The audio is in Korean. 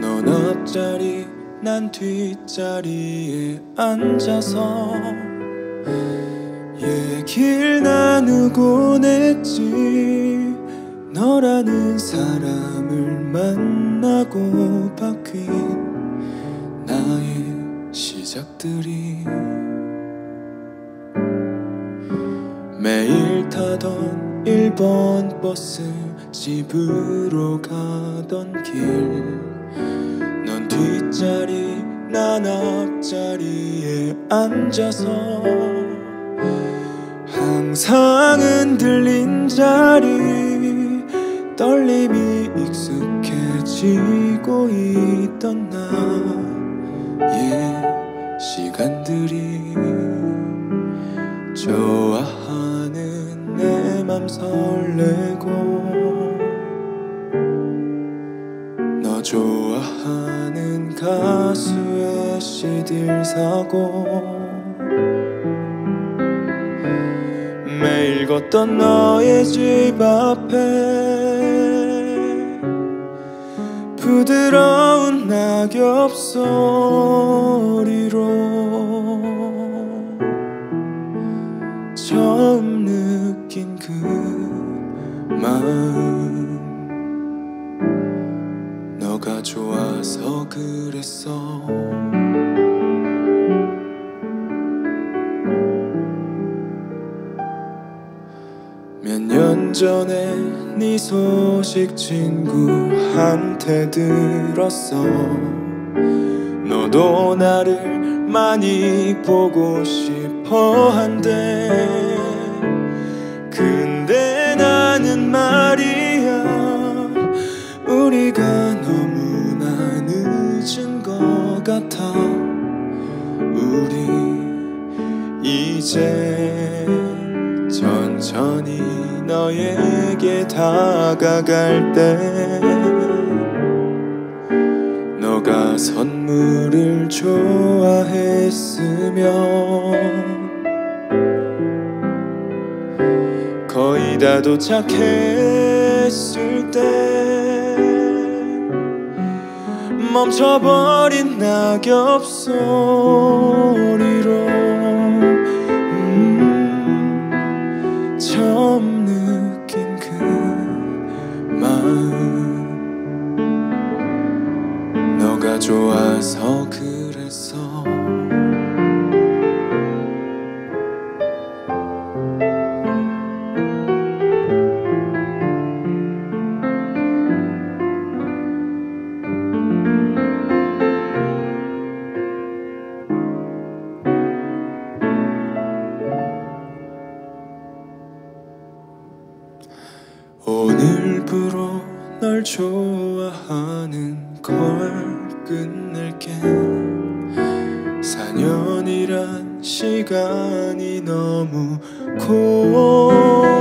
넌 앞자리 난 뒷자리에 앉아서 얘길 나누곤 했지. 너라는 사람을 만나고 바뀐 나의 시작들이 매일 타던 1번 버스 집으로 가던 길. 넌 뒷자리 난 앞자리에 앉아서 항상 흔들린 자리 떨림이 익숙해지고 있던 나의 시간들이 좋아하는 내 맘 설레고 좋아하는 가수의 CD를 사고 매일 걷던 너의 집 앞에 부드러운 낙엽 소리로 너가 좋아서 그랬어? 몇 년 전에 네 소식 친구한테 들었어. 너도 나를 많이 보고 싶어 한대. 근데 나는 말이야 우리가 이제 천천히 너에게 다가갈 때 너가 선물을 좋아했으면 거의 다 도착했을 때 멈춰버린 낙엽 소리로 너가 좋아서 그랬어 오늘부로 널 좋아하는 걸 끝낼게. 4년이란 시간이 너무 고마워